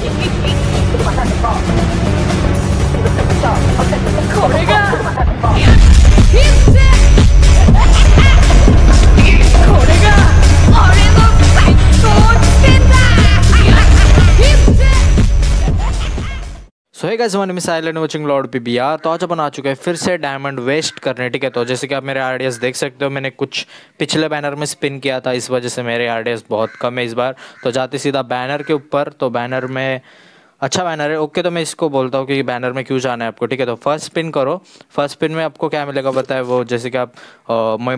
これが。गाइस one में silent watching Lord P B R तो आज अपन आ चुके हैं फिर से डायमंड वेस्ट करने, ठीक है? तो जैसे कि आप मेरे आरडीएस देख सकते हो, मैंने कुछ पिछले बैनर में स्पिन किया था, इस वजह से मेरे आरडीएस बहुत कम है इस बार। तो जाते सीधा बैनर के ऊपर तो बैनर में अच्छा बैनर है ओके तो मैं इसको बोलता हूँ कि बैनर में क्यों जाना है आपको, ठीक है? तो फ़र्स्ट पिन करो। फ़र्स्ट पिन में आपको क्या मिलेगा है वो जैसे कि आप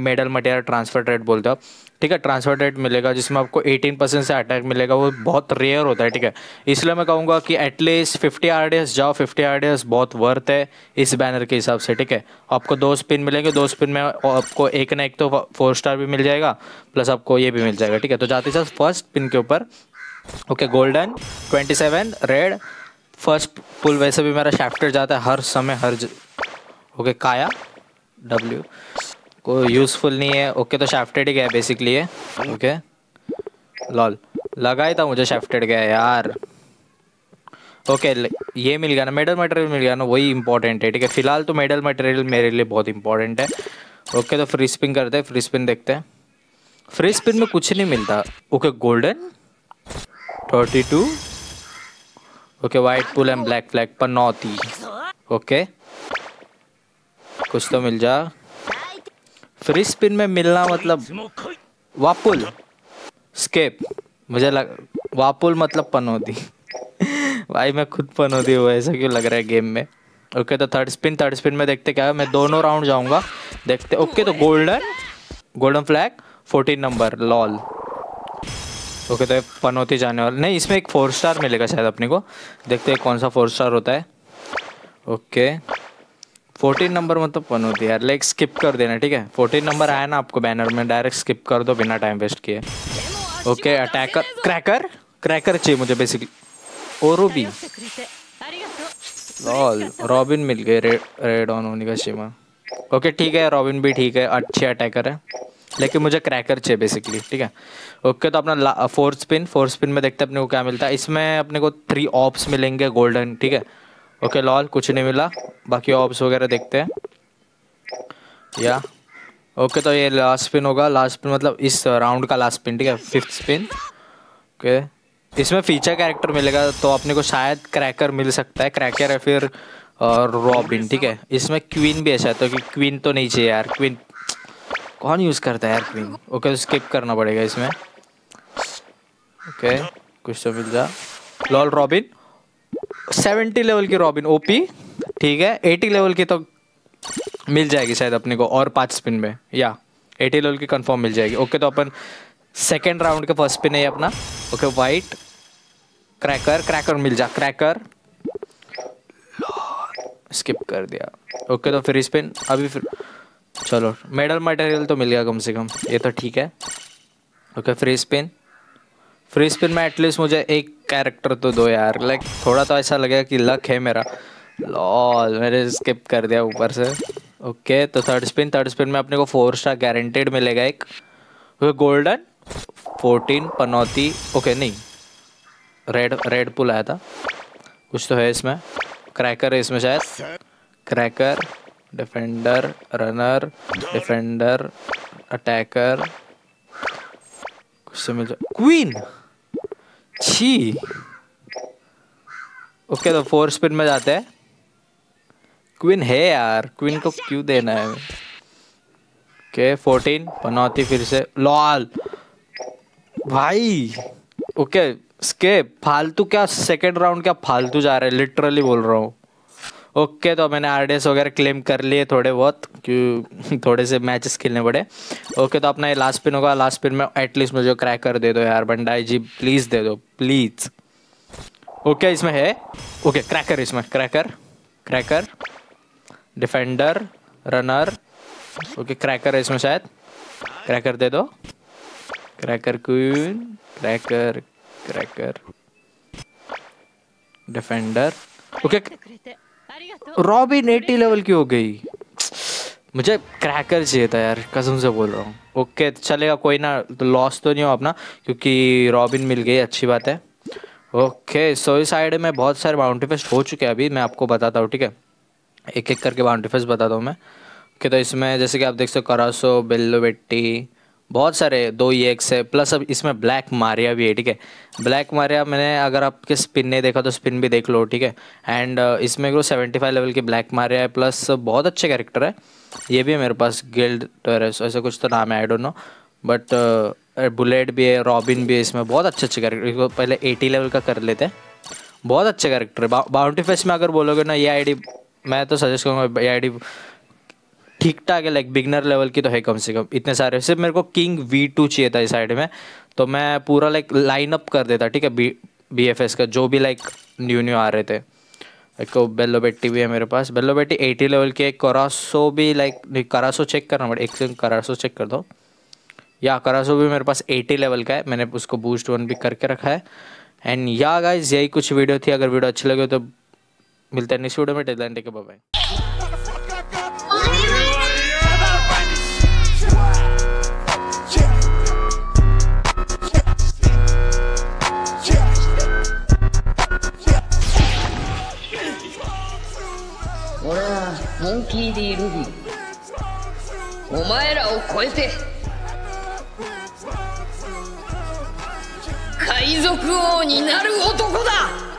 मेडल मटेरियल ट्रांसफ़र रेट बोलते हो ठीक है ट्रांसफ़र रेट मिलेगा जिसमें आपको 18 परसेंट से अटैक मिलेगा, वो बहुत रेयर होता है, ठीक है? इसलिए मैं कहूँगा कि एटलीस्ट 50 आर जाओ 50 आर बहुत वर्थ है इस बैनर के हिसाब से, ठीक है? आपको दो स्पिन मिलेंगे, दो स्पिन में आपको एक ना एक तो फोर स्टार भी मिल जाएगा प्लस आपको ये भी मिल जाएगा, ठीक है? तो जाते साथ फ़र्स्ट पिन के ऊपर okay golden twenty seven red first pull वैसे भी मेरा शैफ्टर जाता है हर समय, हर ज... ओके काया डब्ल्यू कोई यूज़फुल नहीं है ओके तो शैफ्टेड ही गया बेसिकली है ओके लॉल लगा ही था मुझे शैफ्टेड गया यार. ओके ये मिल गया ना मेडल मटेरियल मिल गया ना, वही इंपॉर्टेंट है, ठीक है. फ़िलहाल तो मेडल मटेरियल मेरे लिए बहुत इंपॉर्टेंट है. ओके तो फ्री स्पिन करते हैं फ्री स्पिन देखते हैं. फ्री स्पिन में कुछ नहीं मिलता. Okay golden thirty two okay white pull and black flag Panauti okay कुछ तो मिल जा। फ्री स्पिन में मिलना मतलब वापुल। स्केप मुझे लग वापुल मतलब पनौती। भाई मैं खुद पनौती हुआ ऐसा क्यों लग रहा है गेम में? ओके okay, तो थर्ड स्पिन थर्ड स्पिन में देखते क्या है। मैं दोनों राउंड जाऊँगा। देखते ओके okay, तो golden golden flag fourteen number lol okay तो पनौती जाने वाला। नहीं, इसमें एक फोर स्टार मिलेगा शायद अपने को। देखते हैं कौन सा फोर स्टार होता है। ओके फोर्टीन नंबर मतलब पनौती, यार लाइक स्किप कर देना, ठीक है? फोर्टीन नंबर आया ना आपको बैनर में डायरेक्ट स्किप कर दो, बिना टाइम वेस्ट किए। ओके अटैकर क्रैकर क्रैकर चाहिए मुझे बेसिकली और भी लॉल रॉबिन मिल गए रेड रेड ऑन होने का शिमा ओके ठीक है रॉबिन भी ठीक है, अच्छे अटैकर है। लेकिन मुझे क्रैकर चाहिए बेसिकली ठीक है? ओके तो अपना फोर्थ स्पिन फोर्थ स्पिन में देखते हैं अपने को क्या मिलता है। इसमें अपने को थ्री ऑप्स मिलेंगे गोल्डन ठीक है? ओके लॉल कुछ नहीं मिला। बाकी ऑप्स वगैरह देखते हैं। या। ओके तो ये लास्ट स्पिन होगा। लास्ट स्पिन मतलब इस राउंड का लास्ट स्पिन ठीक है? फिफ्थ स्पिन ओके इसमें फीचर कैरेक्टर मिलेगा तो अपने को शायद क्रैकर मिल सकता है। क्रैकर या फिर रॉबिन ठीक है? इसमें क्वीन भी ऐसा है तो क्वीन तो नहीं चाहिए यार। क्वीन कौन यूज़ करता है यार ओके तो स्किप करना पड़ेगा इसमें। ओके कुछ तो मिल जा। लॉल रॉबिन सेवेंटी लेवल की रॉबिन ओपी ठीक है एटी लेवल की तो मिल जाएगी शायद अपने को और पाँच स्पिन में। या एटी लेवल की कंफर्म मिल जाएगी। ओके तो अपन सेकेंड राउंड के फ़र्स्ट स्पिन है अपना। ओके वाइट क्रैकर क्रैकर मिल जा क्रैकर स्किप कर दिया। ओके तो फिर स्पिन अभी फिर चलो, मेडल मटेरियल तो मिल गया कम से कम, ये तो ठीक है। Okay free spin free spin में एटलीस्ट मुझे एक कैरेक्टर तो दो यार लाइक थोड़ा तो ऐसा लगेगा कि लक है मेरा। लॉल मैंने स्किप कर दिया ऊपर से। ओके तो थर्ड स्पिन थर्ड स्पिन में अपने को फोर स्टार गारंटेड मिलेगा एक। ओके गोल्डन फोर्टीन पनौती ओके नहीं। रेड रेड पुल आया था। कुछ तो है इसमें। क्रैकर है इसमें शायद। Cracker defender runner defender attacker कुछ से मिल क्वीन छी ओके तो फोर स्पिन में जाते हैं। क्वीन है यार। क्वीन को क्यों देना है? ओके फोर्टीन पनौती फिर से। लॉल भाई! ओके स्केप फालतू क्या सेकंड राउंड क्या फालतू जा रहा है? लिटरली बोल रहा हूँ। ओके तो मैंने आर वगैरह क्लेम कर लिए थोड़े बहुत क्यों थोड़े से मैचेस खेलने पड़े। ओके तो अपना ये लास्ट पिन होगा। लास्ट पिन में एटलीस्ट मुझे क्रैकर दे दो यार बंडाई जी प्लीज़ दे दो प्लीज़ ओके, इसमें है। ओके क्रैकर इसमें cracker cracker defender runner okay cracker है इसमें शायद। क्रैकर दे दो। Cracker queen cracker cracker defender okay Robin eighty level की हो गई। मुझे क्रैकर चाहिए था यार कसम से बोल रहा हूँ। ओके तो चलेगा कोई ना तो लॉस तो नहीं हो अपना क्योंकि रॉबिन मिल गई अच्छी बात है। ओके सो इस साइड में बहुत सारे बाउंड्री फेस्ट हो चुके हैं अभी मैं आपको बताता हूँ ठीक है? एक एक करके बाउंड्री फेस्ट बताता हूँ मैं। कि तो इसमें जैसे कि आप देख सकते करासो बेल्लो बेट्टी बहुत सारे, दो ई एक्स है प्लस अब इसमें ब्लैक मारिया भी है, ठीक है? ब्लैक मारिया मैंने अगर आपके स्पिन नहीं देखा तो स्पिन भी देख लो, ठीक है? एंड इसमें एक सेवेंटी फाइव लेवल की ब्लैक मारिया है, प्लस बहुत अच्छे कैरेक्टर है। ये भी है मेरे पास गिल्ड टेरेस ऐसा कुछ तो नाम है I don't know but bullet भी है रॉबिन भी है इसमें, बहुत अच्छे अच्छे कैरेक्टर इसको पहले एटी लेवल का कर लेते हैं। बहुत अच्छे कैरेक्टर है। बाउंटी फेस में अगर बोलोगे ना, ये आईडी मैं तो सजेस्ट करूँगा, ये आईडी ठीक ठाक है लाइक बिगनर लेवल की तो है कम से कम। इतने सारे, सिर्फ़ मेरे को किंग वी टू चाहिए था इस साइड में। तो मैं पूरा लाइक लाइन अप कर देता, ठीक है? बी बी एफ़ एस का, जो भी लाइक न्यू न्यू आ रहे थे। एक बेल्लो बेट्टी भी है मेरे पास। बेल्लो बेट्टी एटी लेवल की करासो भी लाइक करासो चेक करना पड़े एक सेकंड करासो चेक कर दो। या करासो भी मेरे पास एटी लेवल का है। मैंने उसको बूस्ट वन भी करके रखा है। एंड या गाइज़ यही कुछ वीडियो थी। अगर वीडियो अच्छी लगे तो मिलते हैं नेक्स्ट वीडियो में। टेलैंड के बाय 俺はモンキー・ディ・ルビーお前らを超えて海賊王になる男だ。